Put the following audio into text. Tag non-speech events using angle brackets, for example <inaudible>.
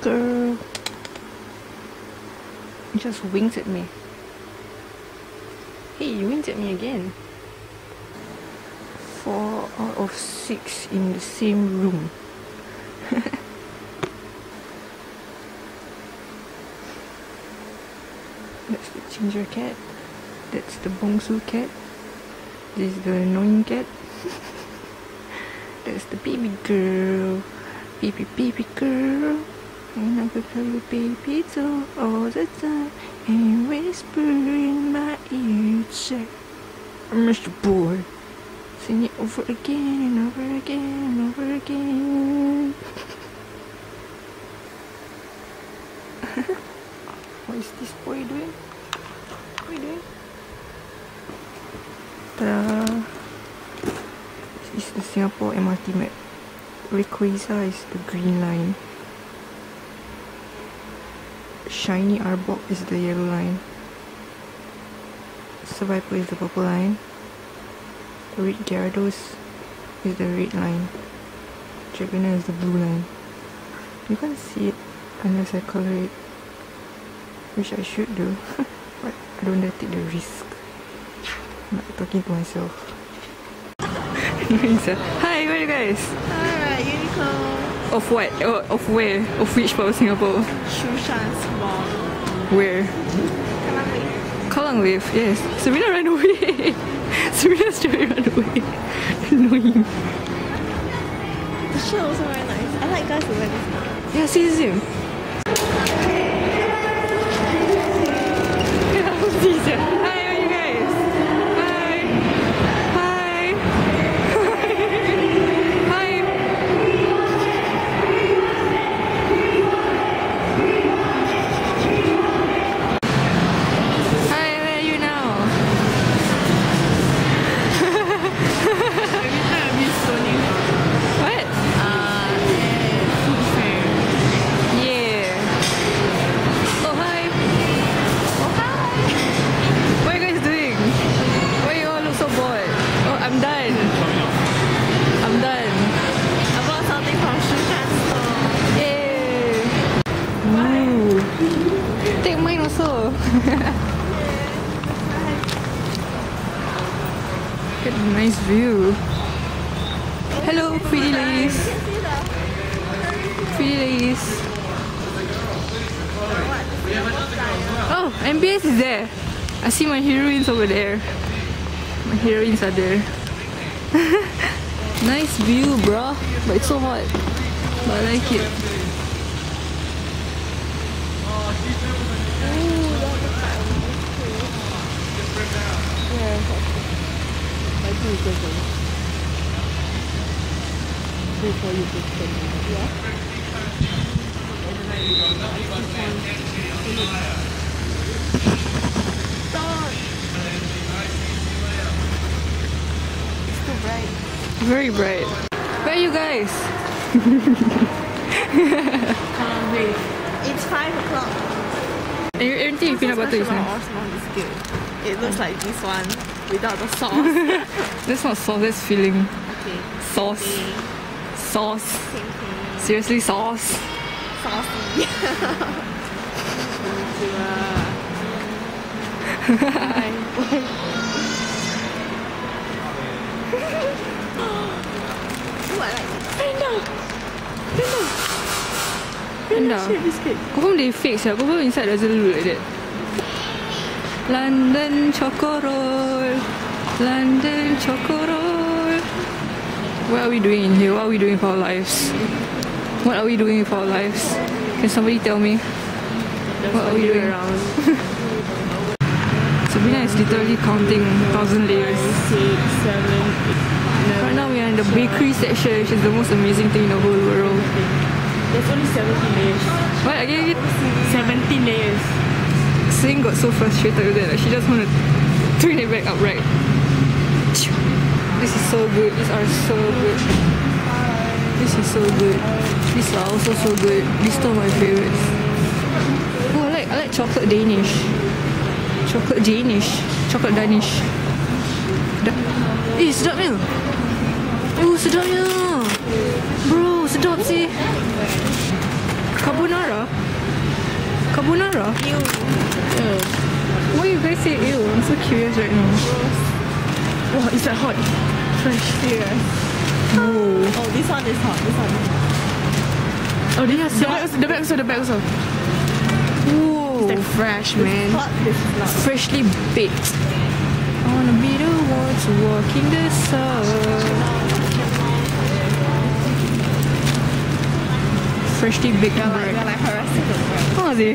girl. He just winks at me. Hey, you winked at me again. Four out of six in the same room. <laughs> That's the ginger cat. That's the bongsu cat. This is the annoying cat. <laughs> That's the baby girl. Baby, baby girl. And I could you baby too all the time. And whisper in my ear, say, Mr. Boy. Sing it over again and over again and over again. <laughs> what is this boy doing? What are you doing? Ta-da! This is the Singapore MRT map. Rayquaza is the green line. Shiny Arbok is the yellow line. Survivor is the purple line. Red Gyarados is the red line. Dragonair is the blue line. You can't see it unless I color it. Which I should do. <laughs> but I don't dare take the risk. I'm not talking to myself. <laughs> Hi, where are you guys? Alright, Uniqlo. Of what? Oh, of where? Of which part of Singapore? Shushan's. Where? Kallang Wave. Yes. Serena ran away. <laughs> Serena straight ran away. <laughs> Annoying. The shirt also very nice. I like guys who wear this now. Yeah, see this <laughs> him. Nice view. Hello, pretty ladies. Pretty ladies. Oh, MBS is there. I see my heroines over there. My heroines are there. <laughs> nice view, bruh. But it's so hot. But I like it. It's too bright. Very bright. Where are you guys? Kallang <laughs> Wave. It's 5 o'clock. Everything with peanut butter is Special nice. It looks like this one without the sauce. <laughs> That's not sauce, that's filling. okay. Sauce. Same Sauce. thing. Seriously, sauce. Saucy. <laughs> Ooh, I like this. Panda. Shape biscuit. Confirm they fake sia. Confirm inside doesn't look like that. London Choco Roll. London Choco Roll. What are we doing in here? What are we doing for our lives? What are we doing for our lives? Can somebody tell me? What are we doing? around? <laughs> Sabrina is literally counting thousand layers. Six, seven, eight, Right now we are in the bakery section, which is the most amazing thing in the whole world. There's only 17 layers. What again? again? 17 layers. Sing got so frustrated with that, like she just want to turn it back upright. This is so good. These are so good. This is so good. These are also so good. These two are my favorites. Oh, I like I like chocolate Danish. Chocolate Danish. Chocolate Danish. Da- eh, sedapnya. Oh, sedapnya. Bro, sedap sih. Carbonara? Carbonara? Ew. Ew. Why you guys say ew? I'm so curious right now. Wow, is that hot? Fresh. Serious. Oh. Oh, this one is hot. This one is hot. Oh, they have the also, the back also, the back also. Ooh. It's like fresh, man. Hot, this is not. Freshly baked. I wanna be the one to walk in the sun. Freshly baked bread. like harassing the bread. Oh, they